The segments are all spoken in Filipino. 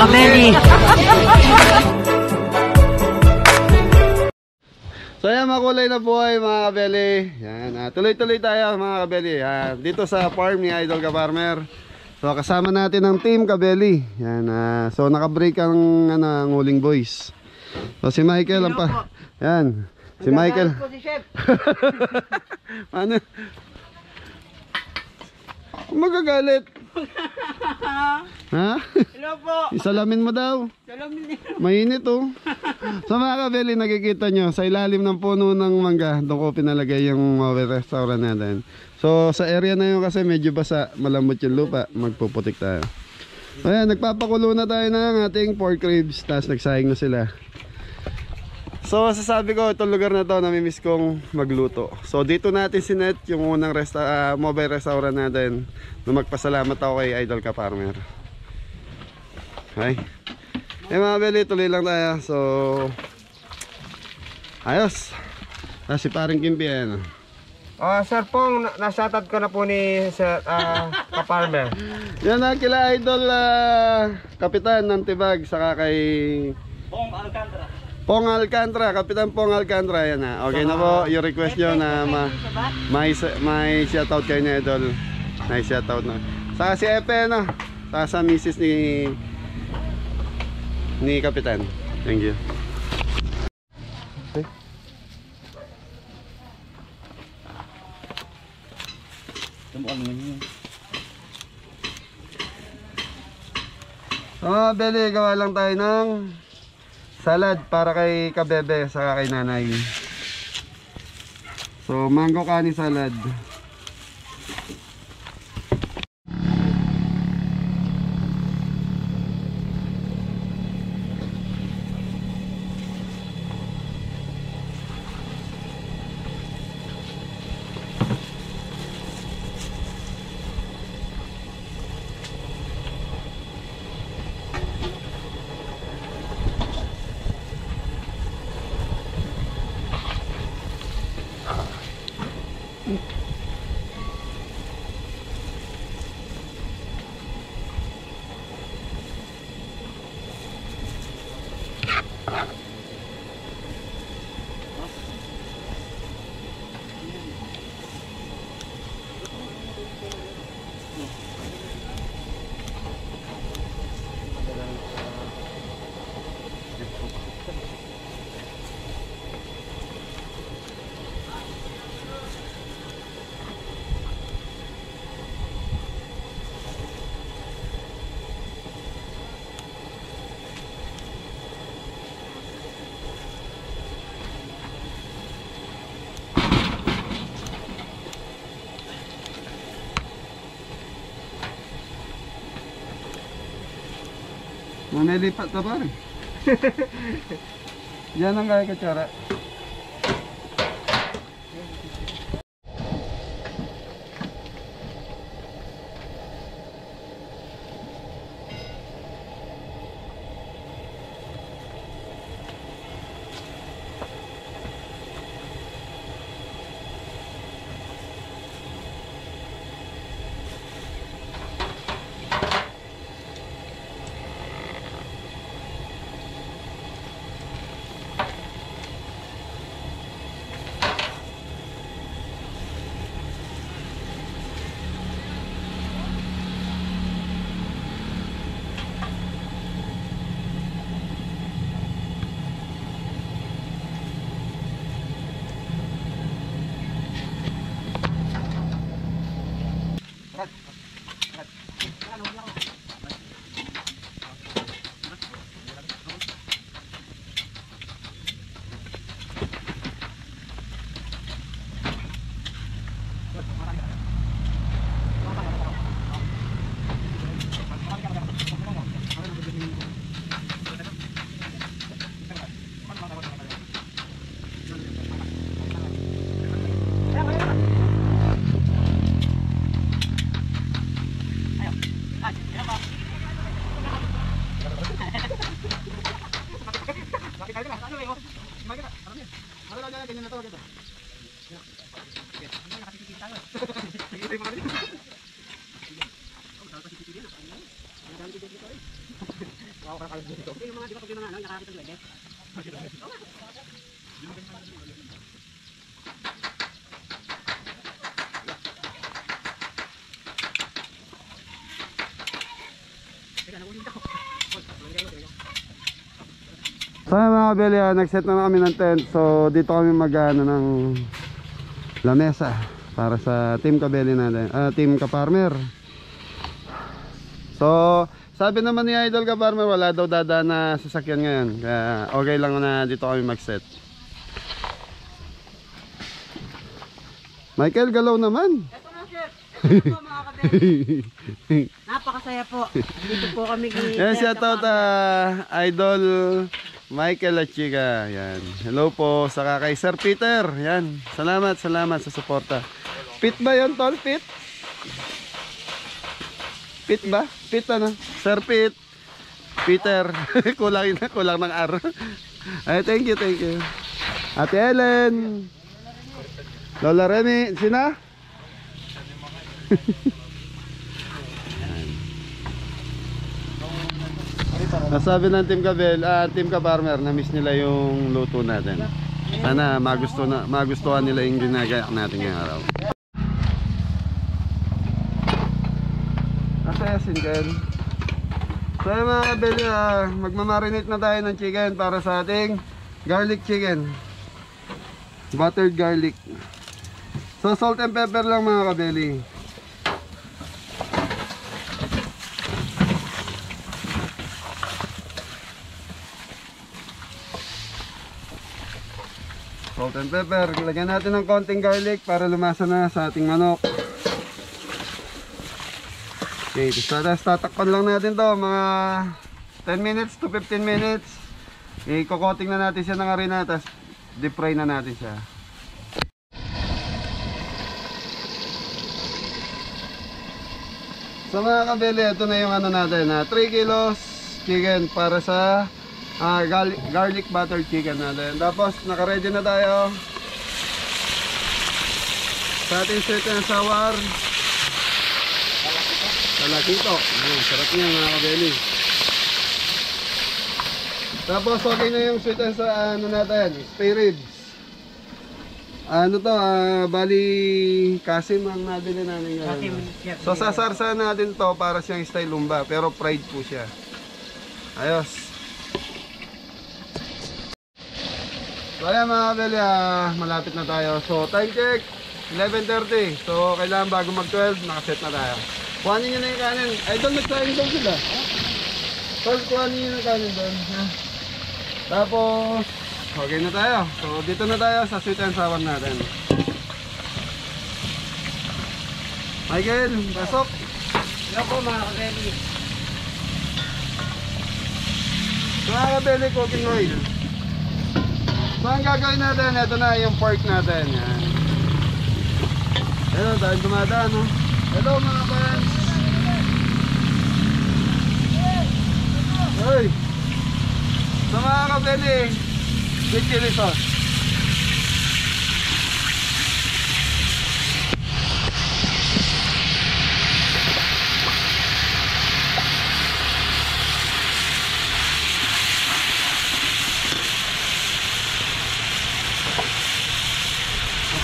kabeli. So yan mga kulay na buhay mga kabeli. Yan, ah, tuloy-tuloy tayo mga kabeli. Yan, dito sa farm ni Idol ka Farmer. So kasama natin ang team kabeli. Yan, ah, so naka-break ang ano, ang huling boys. So si Michael ang pa. Yan. Si Michael. po si Chef. ano? Magagalit. ha? Hello po. Isalamin mo daw. Salamin niyo. Mainit oh. so mga kabeli, nakikita nyo, sa ilalim ng puno ng mangga, doon ko pinalagay yung mobile restaurant natin. So sa area na yun kasi medyo basa, malambot yung lupa, magpuputik tayo. Ayan, nagpapakulo na tayo ng ating pork ribs, tapos nagsahing na sila. So sasabi ko, itong lugar na to, namimiss kong magluto. So dito natin sinet yung unang resta ah, mobile restaurant natin na magpasalamat ako kay Idol Ka Farmer. Okay. Eh mga beli, tuloy lang tayo. So, ayos. Ah, si paring Kimpi, ano. Ah, Sir Pong, na- nasatad ko na po ni Sir ah, ka-farmer. Yan na kila Idol ah, Kapitan ng Tibag, saka kay Bong Alcantara. Pong Alcantara, Kapitan Pong Alcantara, yan na. Okay na po, yung request nyo na ma may, may shoutout kayo ni Idol. May shoutout na. Saka si Epe, no? Saka sa misis ni ni Kapitan. Thank you. Okay. Ah, Beli, gawa lang tayo ng salad para kay kabebe sa kay nanay. So, mango kani salad. Manilipat na pare. Yan ang kaya katsara. So mga kabeli, ah, nag-set na kami ng tent. So dito kami mag-ano ng lamesa para sa team kabeli natin, ah, team ka-farmer. So sabi naman ni Idol ka-farmer, wala daw dada na sasakyan ngayon. Kaya okay lang na dito kami mag-set. Michael, galaw naman. Ito na, sir. Ito po, mga kabeli. Napakasaya po. Dito po kami kay Yan, shoutout ah, Idol Michael at Chica. Yan. Hello po sa kay Sir Peter. Yan. Salamat, salamat sa suporta. Pit ba yon tol? Pit? Pit ba? Pit ano? Sir Pit. Peter. kulang na, kulang ng araw. Ay, thank you, thank you. Ate Ellen. Lola Remy. Sina? Nasabi ng Team Kabel, ah, Team Ka-Farmer, na-miss nila yung luto natin. Sana magusto na, magustuhan nila yung ginagawa natin ngayong araw. Yasin kayo. So mga kabel, ah, magmamarinate na tayo ng chicken para sa ating garlic chicken. Buttered garlic. So salt and pepper lang mga kabeli. Salt and pepper. Lagyan natin ng konting garlic para lumasa na sa ating manok. Okay, tapos tatakpan lang natin to mga 10 minutes to 15 minutes. I-coating na natin siya ng harina tapos deep fry na natin siya. Sa mga kabili, ito na yung ano natin, na 3 kilos chicken para sa ah, garlic, garlic butter chicken natin. Tapos naka-ready na tayo sa ating sweet and sour talakito. Ayun, sarap niya mga kabili. Tapos okay na yung sweet and sa ano natin, spare ribs. Ano to, ah, bali kasim ang nabili namin ngayon. So sasarsa natin to para siyang style lumba pero fried po siya. Ayos. So ayan mga kabeli, ah, malapit na tayo. So time check, 11.30. So kailangan bago mag 12, nakaset na tayo. Kuhanin nyo na yung kanin. Ay doon, nagsaing daw sila. Tol, kuhanin nyo na yung kanin doon. Ha? Tapos, okay na tayo. So dito na tayo sa sweet and sour natin. Michael, pasok. Hello po, mga kabeli. Mga kabeli, cooking oil. So ang gagawin natin, ito na yung pork natin. Yan. Ito, dahil dumadaan, no? Hello mga fans! Hoy! So mga kabeli, with chili sauce.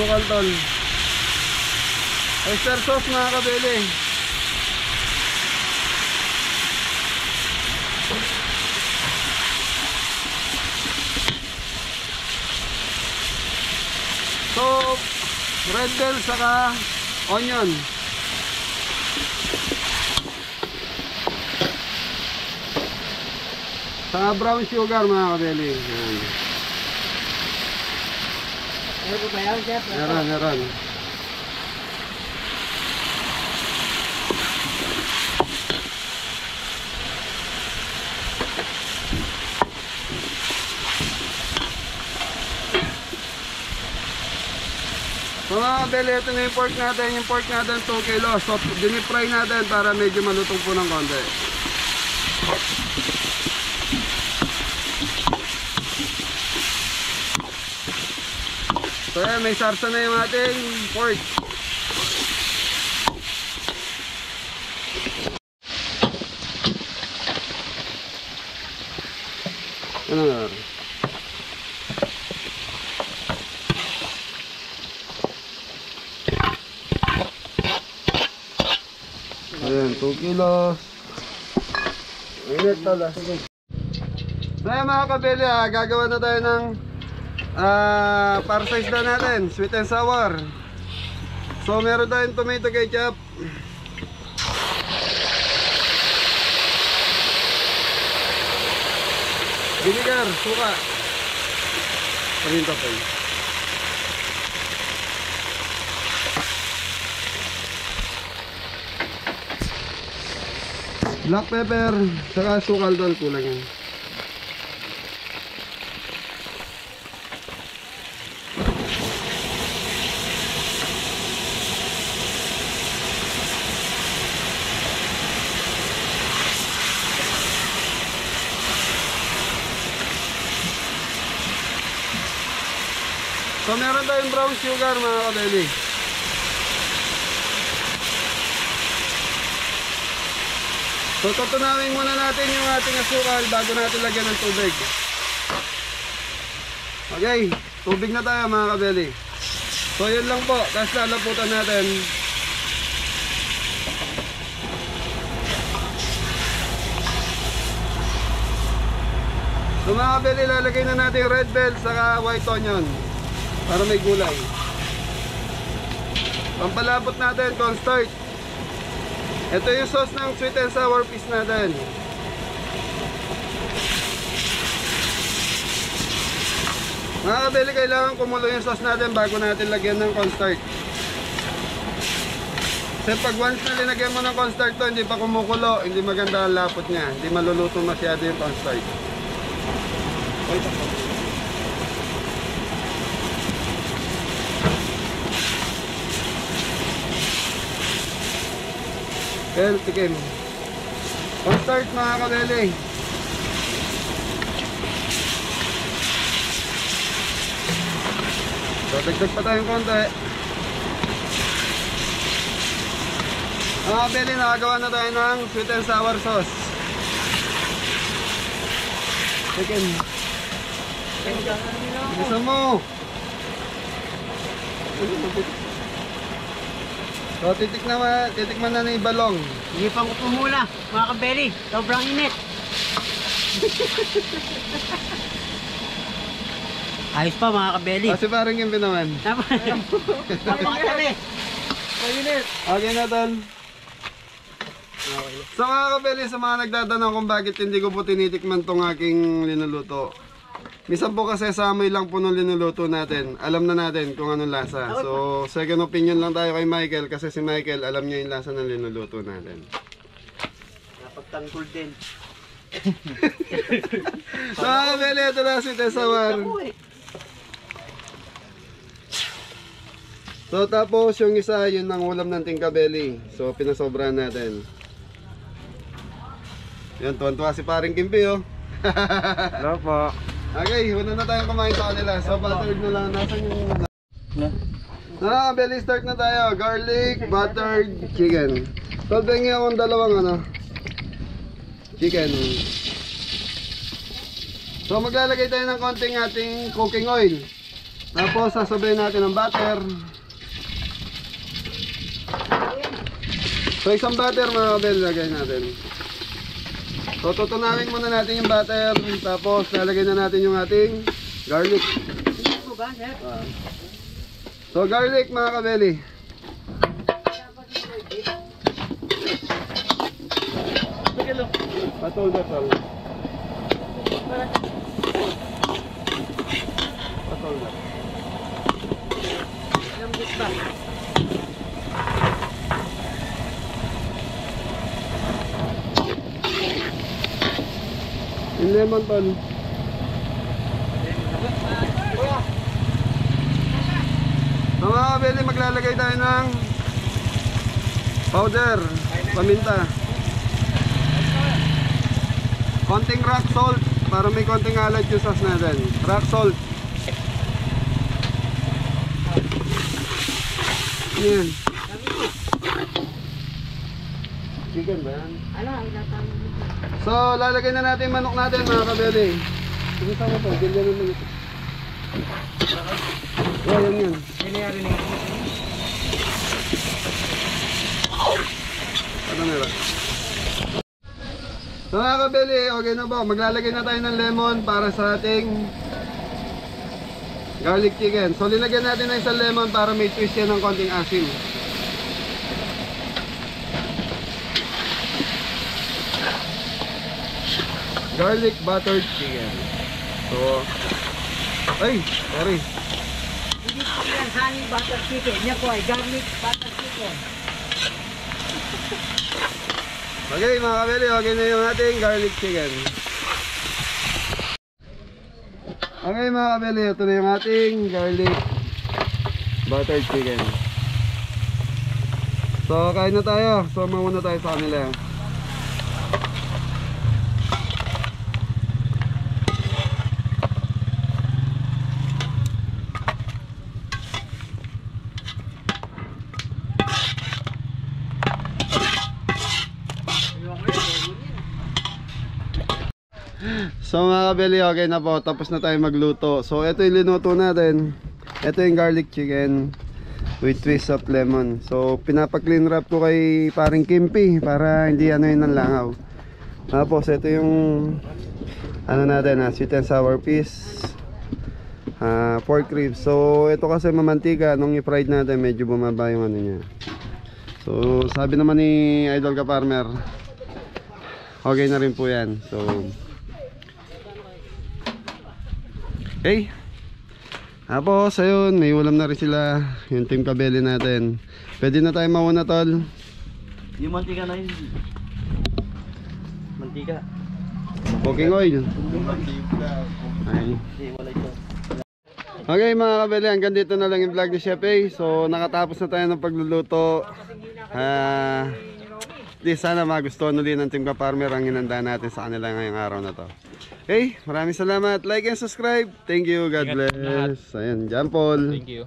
Asukal tol. Oyster sauce mga kabeli. So, red bell saka onion. Saka brown sugar mga kabeli. Yan. Po ba yan, chef? Meron, meron. Mga kabeli, ito na yung pork natin. Yung pork natin 2 kilo. So dinipry natin para medyo malutong po ng konti. So yan, may sarsa na yung ating pork. Ano nga? Ayan, 2 kilos. Init pala. So ayan mga kabili, ah, gagawa na tayo ng ah, para sa isda natin, sweet and sour. So meron tayong tomato ketchup. Vinegar, suka. Paminta pa yun. Black pepper, saka sukal doon kulang yan. So meron tayong brown sugar mga kabeli. So tutunawin muna natin yung ating asukal bago natin lagyan ng tubig. Okay, tubig na tayo mga kabeli. So yun lang po, tapos lalaputan natin. So mga kabeli, lalagay na natin red bell saka white onion para may gulay. Pampalabot natin, cornstarch. Ito yung sauce ng sweet and sour fish natin. Mga kabili, kailangan kumulo yung sauce natin bago natin lagyan ng cornstarch. Kasi pag once na linagyan mo ng cornstarch to, hindi pa kumukulo, hindi maganda ang lapot niya. Hindi maluluto masyado yung cornstarch. Well, tikim. Cornstarch mga kabili. So, dagdag pa tayong konti. Mga kabili, nakagawa na tayo ng sweet and sour sauce. Tikim. Gusto mo? So, titik na, titikman na ni Balong. Inipan ko po muna, mga kabeli. Sobrang init. Ayos pa mga kabeli. Kasi parang yung naman. Napakatabi. Okay na, Tol. So mga kabeli, sa mga nagdatanong kung bakit hindi ko po tinitikman tong aking linuluto. Minsan po kasi sa amoy lang po nung linuluto natin. Alam na natin kung anong lasa. So, second opinion lang tayo kay Michael kasi si Michael alam niya yung lasa ng linuluto natin. Napagtanggol din. So kabeli, ito na si Tesawar. So tapos yung isa, yun ang ulam ng tingkabeli. So pinasobrahan natin. Yan, tuwan-tuwa si paring Kimpi oh. Hello po. Okay, una na tayong kumain sa kanila. So, buttered na lang. Nasaan yung... Na, belly start na tayo. Garlic, buttered chicken. So, bengi akong dalawang ano. Chicken. So, maglalagay tayo ng konting ating cooking oil. Tapos, sasabayin natin ng butter. So, isang butter mga kabel, lagay natin. So, tutunawin muna natin yung butter. Tapos, lalagay na natin yung ating garlic. Ah. So, garlic mga kabeli. Patol, patol. Patol na. Lambis ba? Yung lemon tol. Mga kabeli, maglalagay tayo ng powder, paminta. Konting rock salt para may konting alat yung sauce natin. Rock salt. Yan. Chicken ba yan? Ano, ilatang So, lalagay na natin manok natin mga kabeli. Tumita mo to, ganyan naman ito. Oh, yan yan. Nangyari na Ano meron? So mga kabeli, okay na ba? Maglalagay na tayo ng lemon para sa ating garlic chicken. So lilagyan natin ng isang lemon para may twist yan ng konting asin. Garlic buttered chicken. So, ay, sorry. Hindi po yan honey butter chicken. Yan po ay garlic butter chicken. Okay mga kabeli, okay na yung ating garlic chicken. Okay mga kabeli, ito na yung ating garlic buttered chicken. So kain na tayo, so mauna tayo sa kanila. So mga kabeli, okay na po. Tapos na tayo magluto. So ito yung linuto natin. Ito yung garlic chicken with twist of lemon. So pinapa-clean wrap ko kay paring Kimpi para hindi ano yun ng langaw. Tapos ito yung ano natin, ah, sweet and sour fish. ah, pork ribs. So ito kasi mamantika nung i-fried natin medyo bumaba yung ano niya. So sabi naman ni Idol ka Farmer, okay na rin po yan. So Okay. Tapos, ayun, may ulam na rin sila. Yung team kabeli natin. Pwede na tayo mauna, tol. Yung mantika na yun. Mantika. Cooking oil. Ay. Okay mga kabeli, hanggang dito na lang yung vlog ni Chef A. So, nakatapos na tayo ng pagluluto. Ah... di sana magustuhan ulit ng Team Ka-Farmer ang inanda natin sa kanila ngayong araw na to. Okay, maraming salamat. Like and subscribe. Thank you. God bless. Ayan, John Paul. Thank you.